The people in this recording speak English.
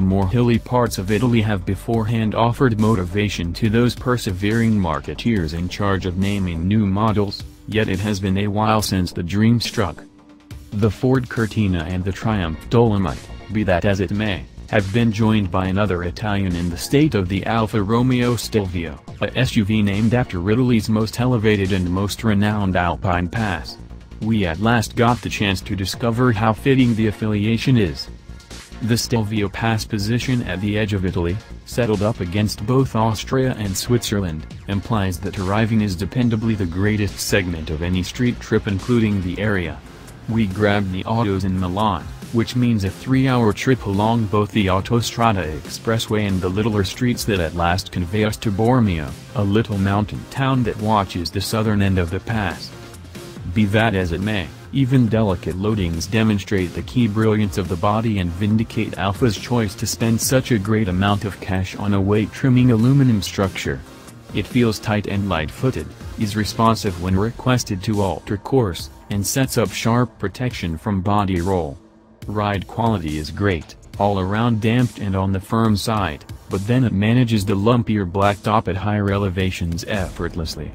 more hilly parts of Italy have beforehand offered motivation to those persevering marketeers in charge of naming new models, yet it has been a while since the dream struck. The Ford Cortina and the Triumph Dolomite, be that as it may, have been joined by another Italian in the state of the Alfa Romeo Stelvio, a SUV named after Italy's most elevated and most renowned Alpine Pass. We at last got the chance to discover how fitting the affiliation is. The Stelvio Pass position at the edge of Italy, settled up against both Austria and Switzerland, implies that arriving is dependably the greatest segment of any street trip including the area. We grabbed the autos in Milan, which means a three-hour trip along both the Autostrada Expressway and the littler streets that at last convey us to Bormio, a little mountain town that watches the southern end of the pass. Be that as it may, even delicate loadings demonstrate the key brilliance of the body and vindicate Alfa's choice to spend such a great amount of cash on a weight-trimming aluminum structure. It feels tight and light-footed, is responsive when requested to alter course, and sets up sharp protection from body roll. Ride quality is great, all around damped and on the firm side, but then it manages the lumpier blacktop at higher elevations effortlessly.